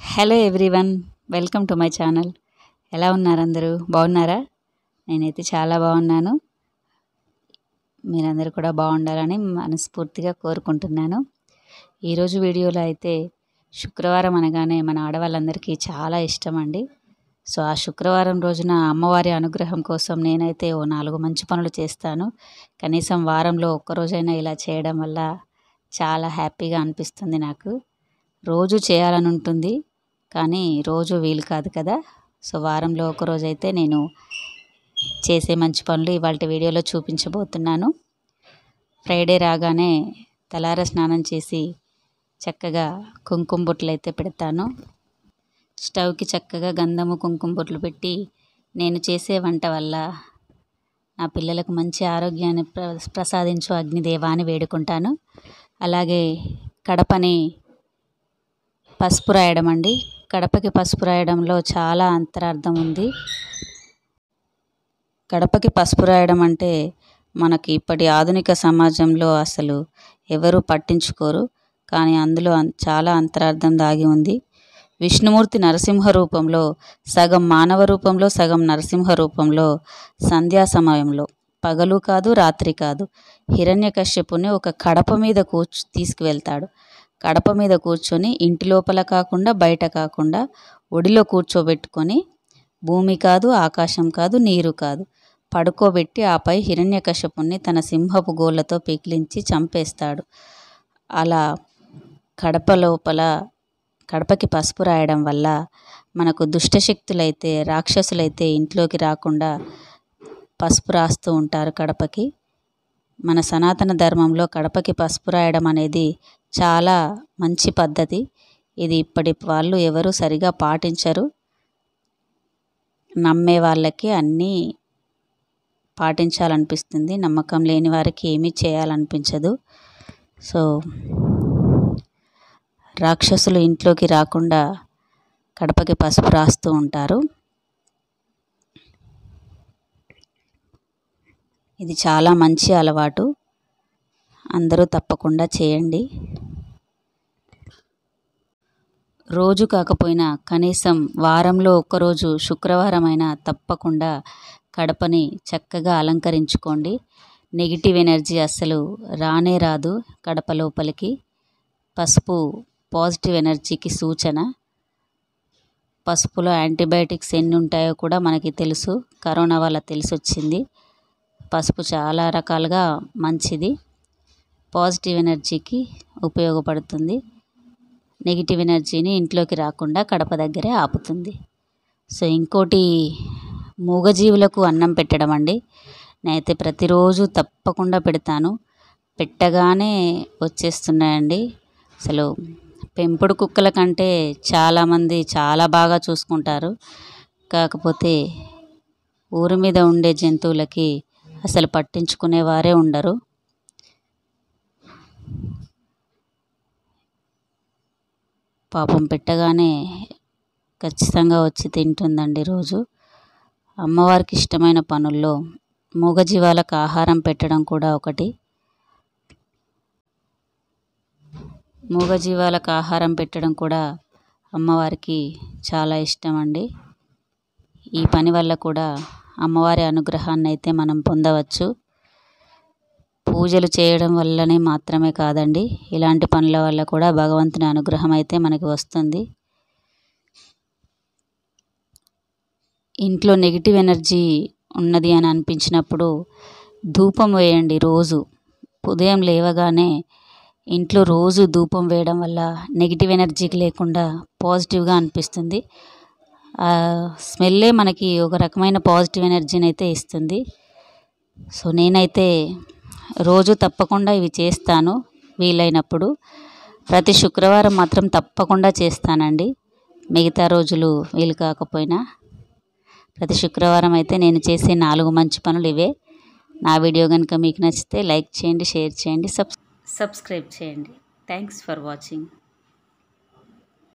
Hello everyone welcome to my channel. ఎలా ఉన్నారు అందరూ? బాగున్నారా? నేనైతే చాలా బాగున్నాను. మీరందరూ కూడా బాగుండాలని మనస్ఫూర్తిగా కోరుకుంటున్నాను. ఈరోజు వీడియోలో అయితే శుక్రవారం అనగానే మన ఆడవాళ్ళందరికీ చాలా ఇష్టం అండి. సో ఆ శుక్రవారం రోజున అమ్మవారి అనుగ్రహం కోసం నేనైతే ఓ నాలుగు మంచి పనులు చేస్తాను. కనీసం వారంలో ఒక్కరోజైనా ఇలా చేయడం వల్ల చాలా హ్యాపీగా అనిపిస్తుంది నాకు. రోజు చేయాలని ఉంటుంది. కానీ రోజు వీలు కాదు కదా. సో వారంలో ఒకరోజు అయితే నేను చేసే మంచి పనులు ఇవాళ వీడియోలో చూపించబోతున్నాను. ఫ్రైడే రాగానే తలార స్నానం చేసి చక్కగా కుంకుమ బొట్లు అయితే పెడతాను. స్టవ్కి చక్కగా గంధము కుంకుమ బొట్లు పెట్టి నేను చేసే వంట వల్ల నా పిల్లలకు మంచి ఆరోగ్యాన్ని ప్ర ప్రసాదించు అగ్నిదేవా అని వేడుకుంటాను. అలాగే కడపని పసుపు రాయడం అండి. కడపకి పసుపు రాయడంలో చాలా అంతరార్థం ఉంది. కడపకి పసుపు రాయడం అంటే మనకి ఇప్పటి ఆధునిక సమాజంలో అసలు ఎవరు పట్టించుకోరు. కానీ అందులో చాలా అంతరార్థం దాగి ఉంది. విష్ణుమూర్తి నరసింహ రూపంలో సగం మానవ రూపంలో సగం నరసింహ రూపంలో సంధ్యా సమయంలో. పగలు కాదు రాత్రి కాదు. హిరణ్యకశ్యపుని ఒక కడప మీద కూర్చు తీసుకువెళ్తాడు. కడప మీద కూర్చొని ఇంటి లోపల కాకుండా బయట కాకుండా ఒడిలో కూర్చోబెట్టుకొని భూమి కాదు ఆకాశం కాదు నీరు కాదు పడుకోబెట్టి ఆపై హిరణ్యకశపుణ్ణి తన సింహపు గోళ్ళతో పికిలించి చంపేస్తాడు. అలా కడప లోపల కడపకి పసుపు రాయడం వల్ల మనకు దుష్టశక్తులైతే రాక్షసులైతే ఇంట్లోకి రాకుండా పసుపు రాస్తూ ఉంటారు కడపకి. మన సనాతన ధర్మంలో కడపకి పసుపు రాయడం అనేది చాలా మంచి పద్ధతి. ఇది ఇప్పటి వాళ్ళు ఎవరు సరిగా పాటించరు. నమ్మే వాళ్ళకి అన్నీ పాటించాలనిపిస్తుంది. నమ్మకం లేని వారికి ఏమీ చేయాలనిపించదు. సో రాక్షసులు ఇంట్లోకి రాకుండా కడపకి పసుపు రాస్తూ ఉంటారు. ఇది చాలా మంచి అలవాటు. అందరూ తప్పకుండా చేయండి. రోజు కాకపోయినా కనీసం వారంలో ఒక్కరోజు శుక్రవారం అయినా తప్పకుండా కడపని చక్కగా అలంకరించుకోండి. నెగిటివ్ ఎనర్జీ అస్సలు రానే రాదు కడప లోపలికి. పసుపు పాజిటివ్ ఎనర్జీకి సూచన. పసుపులో యాంటీబయాటిక్స్ ఎన్ని ఉంటాయో కూడా మనకి తెలుసు. కరోనా వల్ల తెలిసి వచ్చింది పసుపు చాలా రకాలుగా మంచిది. పాజిటివ్ ఎనర్జీకి ఉపయోగపడుతుంది. నెగిటివ్ ఎనర్జీని ఇంట్లోకి రాకుండా కడప దగ్గరే ఆపుతుంది. సో ఇంకోటి మూగజీవులకు అన్నం పెట్టడం అండి. నేనైతే ప్రతిరోజు తప్పకుండా పెడతాను. పెట్టగానే వచ్చేస్తున్నాయండి. అసలు పెంపుడు కుక్కల కంటే చాలామంది చాలా బాగా చూసుకుంటారు. కాకపోతే ఊరి మీద ఉండే జంతువులకి అసలు పట్టించుకునేవారే ఉండరు. పాపం పెట్టగానే ఖచ్చితంగా వచ్చి తింటుందండి రోజు. అమ్మవారికి ఇష్టమైన పనుల్లో మూగజీవాలకు ఆహారం పెట్టడం కూడా ఒకటి. మూగజీవాలకు ఆహారం పెట్టడం కూడా అమ్మవారికి చాలా ఇష్టం అండి ఈ పని వల్ల కూడా అమ్మవారి అనుగ్రహాన్ని అయితే మనం పొందవచ్చు. పూజలు చేయడం వల్లనే మాత్రమే కాదండి. ఇలాంటి పనుల వల్ల కూడా భగవంతుని అనుగ్రహం అయితే మనకి వస్తుంది. ఇంట్లో నెగిటివ్ ఎనర్జీ ఉన్నది అని అనిపించినప్పుడు ధూపం వేయండి రోజు. ఉదయం లేవగానే ఇంట్లో రోజు ధూపం వేయడం వల్ల నెగిటివ్ ఎనర్జీకి లేకుండా పాజిటివ్గా అనిపిస్తుంది. స్మెల్లే మనకి ఒక రకమైన పాజిటివ్ ఎనర్జీని అయితే ఇస్తుంది. సో నేనైతే రోజు తప్పకుండా ఇవి చేస్తాను వీలైనప్పుడు. ప్రతి శుక్రవారం మాత్రం తప్పకుండా చేస్తానండి. మిగతా రోజులు వీలు కాకపోయినా. ప్రతి శుక్రవారం అయితే నేను చేసే నాలుగు మంచి పనులు ఇవే. నా వీడియో కనుక మీకు నచ్చితే లైక్ చేయండి షేర్ చేయండి సబ్ సబ్స్క్రైబ్ చేయండి. Thanks for watching.